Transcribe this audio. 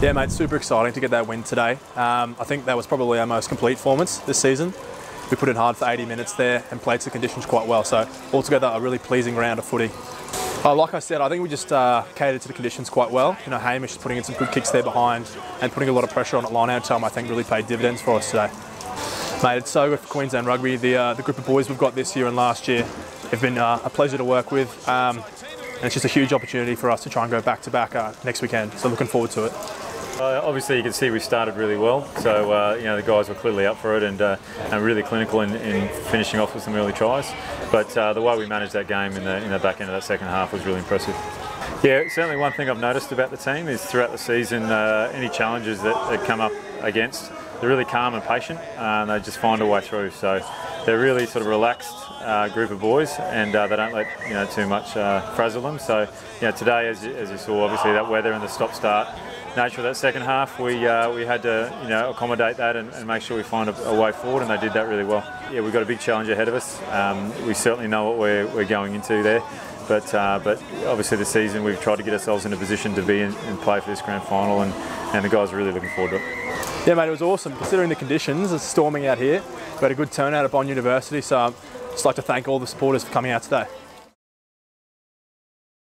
Yeah, mate, super exciting to get that win today. Um, I think that was probably our most complete performance this season. We put in hard for 80 minutes there and played to the conditions quite well. So altogether, a really pleasing round of footy. Uh, like I said, I think we just uh, catered to the conditions quite well. You know, Hamish is putting in some good kicks there behind and putting a lot of pressure on at line out time, I think really paid dividends for us today. Mate, it's so good for Queensland Rugby. The, uh, the group of boys we've got this year and last year have been uh, a pleasure to work with. Um, and it's just a huge opportunity for us to try and go back to back uh, next weekend. So looking forward to it. Uh, obviously, you can see we started really well, so uh, you know the guys were clearly up for it and, uh, and really clinical in, in, finishing off with some early tries. But uh, the way we managed that game in the in the back end of that second half was really impressive. Yeah, certainly one thing I've noticed about the team is throughout the season, uh, any challenges that, that come up against, they're really calm and patient, and they just find a way through. So they're really sort of relaxed uh, group of boys, and uh, they don't let you know too much uh, frazzle them. So you know today, as you, as you saw, obviously that weather and the stop-start nature of that second half, we uh, we had to you know accommodate that and, and make sure we find a, a, way forward, and they did that really well. Yeah, we've got a big challenge ahead of us. Um, we certainly know what we're, we're going into there. But, uh, but obviously the season we've tried to get ourselves in a position to be in, and play for this grand final and, and the guys are really looking forward to it. Yeah mate, it was awesome considering the conditions, it's storming out here. We had a good turnout at Bond University so I'd just like to thank all the supporters for coming out today.